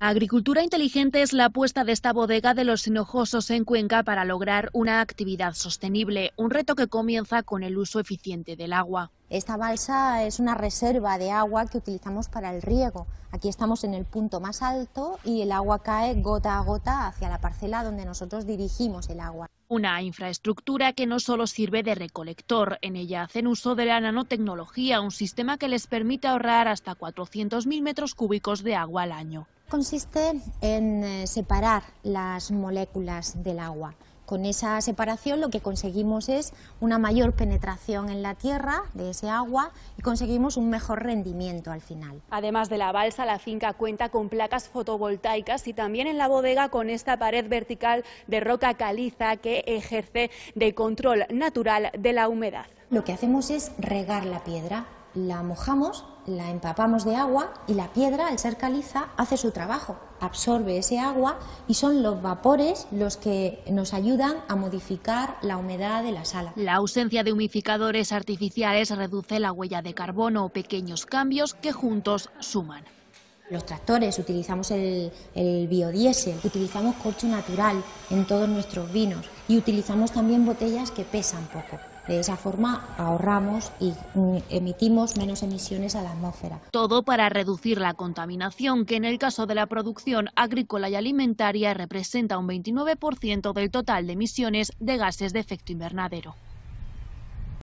Agricultura inteligente es la apuesta de esta bodega de los hinojosos en Cuenca para lograr una actividad sostenible, un reto que comienza con el uso eficiente del agua. Esta balsa es una reserva de agua que utilizamos para el riego. Aquí estamos en el punto más alto y el agua cae gota a gota hacia la parcela donde nosotros dirigimos el agua. Una infraestructura que no solo sirve de recolector, en ella hacen uso de la nanotecnología, un sistema que les permite ahorrar hasta 400.000 metros cúbicos de agua al año. Consiste en eh, separar las moléculas del agua. Con esa separación lo que conseguimos es una mayor penetración en la tierra de ese agua y conseguimos un mejor rendimiento al final. Además de la balsa, la finca cuenta con placas fotovoltaicas y también en la bodega con esta pared vertical de roca caliza que ejerce de control natural de la humedad. Lo que hacemos es regar la piedra la mojamos, la empapamos de agua y la piedra, al ser caliza, hace su trabajo, absorbe ese agua y son los vapores los que nos ayudan a modificar la humedad de la sala. La ausencia de humificadores artificiales reduce la huella de carbono, pequeños cambios que juntos suman. Los tractores, utilizamos el, el, biodiesel, utilizamos corcho natural en todos nuestros vinos y utilizamos también botellas que pesan poco. De esa forma ahorramos y emitimos menos emisiones a la atmósfera. Todo para reducir la contaminación, que en el caso de la producción agrícola y alimentaria representa un 29% del total de emisiones de gases de efecto invernadero.